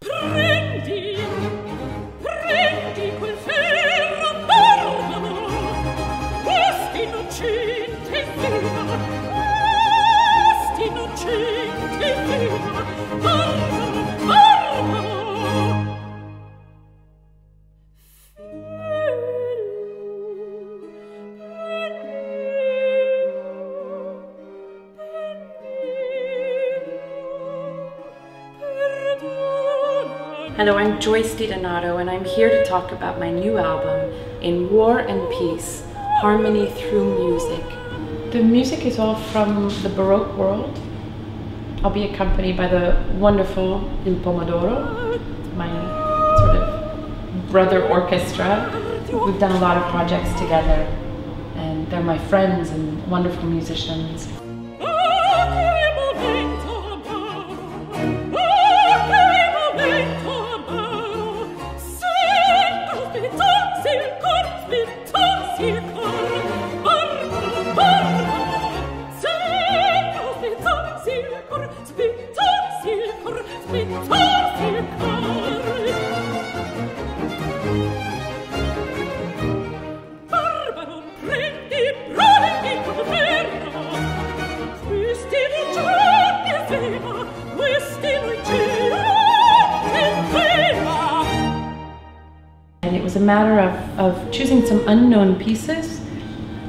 prendi! Hello, I'm Joyce DiDonato, and I'm here to talk about my new album, In War and Peace Harmony Through Music. The music is all from the Baroque world. I'll be accompanied by the wonderful Il Pomo d'Oro, my sort of brother orchestra. We've done a lot of projects together, and they're my friends and wonderful musicians. And it was a matter of, of choosing some unknown pieces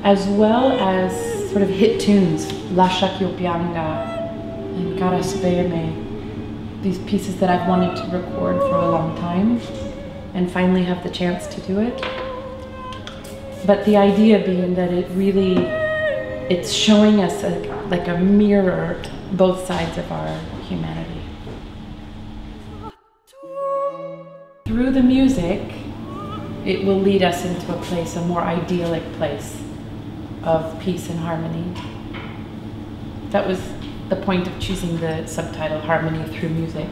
as well as sort of hit tunes, Lascia che io pianga and Cara Sveme, these pieces that I've wanted to record for a long time and finally have the chance to do it. But the idea being that it really, it's showing us a, like a mirror both sides of our humanity. Through the music, it will lead us into a place, a more idyllic place of peace and harmony. That was the point of choosing the subtitle Harmony Through Music.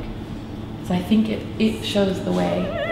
So I think it, it shows the way.